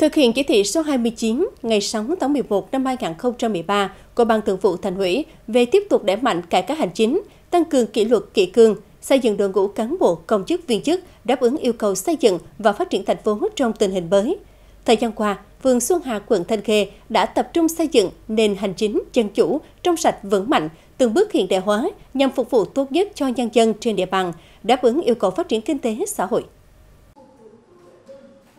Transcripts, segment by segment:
Thực hiện chỉ thị số 29 ngày 6 tháng 11 năm 2013 của Ban Thường vụ Thành ủy về tiếp tục đẩy mạnh cải cách hành chính, tăng cường kỷ luật kỷ cương, xây dựng đội ngũ cán bộ, công chức viên chức đáp ứng yêu cầu xây dựng và phát triển thành phố trong tình hình mới. Thời gian qua, phường Xuân Hà, quận Thanh Khê đã tập trung xây dựng nền hành chính dân chủ, trong sạch vững mạnh, từng bước hiện đại hóa nhằm phục vụ tốt nhất cho nhân dân trên địa bàn, đáp ứng yêu cầu phát triển kinh tế xã hội.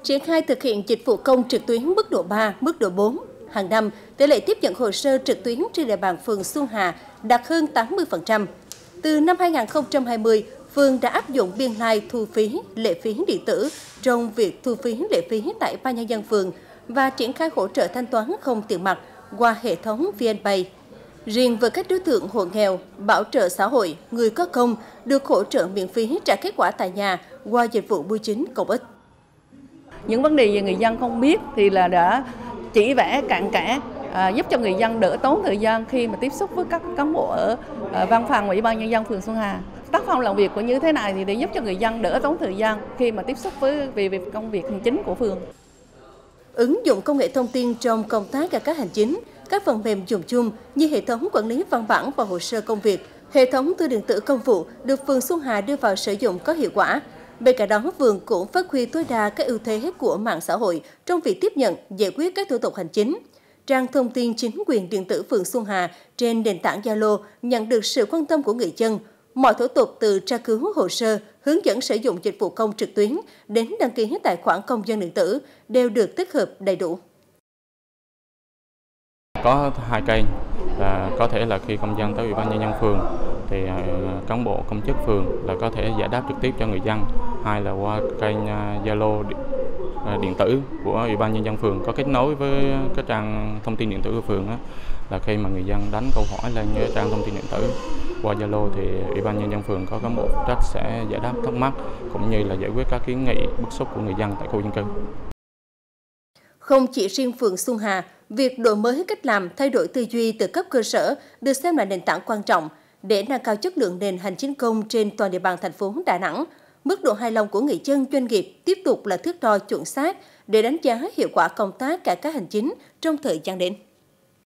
Triển khai thực hiện dịch vụ công trực tuyến mức độ 3, mức độ 4. Hàng năm, tỷ lệ tiếp nhận hồ sơ trực tuyến trên địa bàn phường Xuân Hà đạt hơn 80%. Từ năm 2020, phường đã áp dụng biên lai thu phí, lệ phí điện tử trong việc thu phí lệ phí tại ba nhân dân phường và triển khai hỗ trợ thanh toán không tiền mặt qua hệ thống VNPay. Riêng với các đối tượng hộ nghèo, bảo trợ xã hội, người có công được hỗ trợ miễn phí trả kết quả tại nhà qua dịch vụ bưu chính công ích những vấn đề gì người dân không biết thì là đã chỉ vẽ cạn kẽ à, giúp cho người dân đỡ tốn thời gian khi mà tiếp xúc với các cán bộ ở à, văn phòng ủy ban nhân dân phường Xuân Hà tác phong làm việc của như thế này thì để giúp cho người dân đỡ tốn thời gian khi mà tiếp xúc với về việc công việc hành chính của phường. Ứng dụng công nghệ thông tin trong công tác cải cách hành chính, các phần mềm dùng chung như hệ thống quản lý văn bản và hồ sơ công việc, hệ thống thư điện tử công vụ được phường Xuân Hà đưa vào sử dụng có hiệu quả, Bên cạnh đó, vườn cũng phát huy tối đa các ưu thế của mạng xã hội trong việc tiếp nhận, giải quyết các thủ tục hành chính. Trang thông tin chính quyền điện tử phường Xuân Hà trên nền tảng Zalo nhận được sự quan tâm của người dân. Mọi thủ tục từ tra cứu hồ sơ, hướng dẫn sử dụng dịch vụ công trực tuyến đến đăng ký tài khoản công dân điện tử đều được tích hợp đầy đủ. Có hai kênh, là có thể là khi công dân tới ủy ban nhân dân phường thì à, cán bộ công chức phường là có thể giải đáp trực tiếp cho người dân hai là qua kênh à, Zalo à, điện tử của ủy ban nhân dân phường có kết nối với cái trang thông tin điện tử của phường đó, là khi mà người dân đánh câu hỏi lên cái trang thông tin điện tử qua Zalo thì ủy ban nhân dân phường có cán bộ phụ trách sẽ giải đáp thắc mắc cũng như là giải quyết các kiến nghị bức xúc của người dân tại khu dân cư. Không chỉ riêng phường Xuân Hà, việc đổi mới cách làm, thay đổi tư duy từ cấp cơ sở được xem là nền tảng quan trọng để nâng cao chất lượng nền hành chính công trên toàn địa bàn thành phố Đà Nẵng. Mức độ hài lòng của người dân doanh nghiệp tiếp tục là thước đo chuẩn xác để đánh giá hiệu quả công tác cải cách hành chính trong thời gian đến.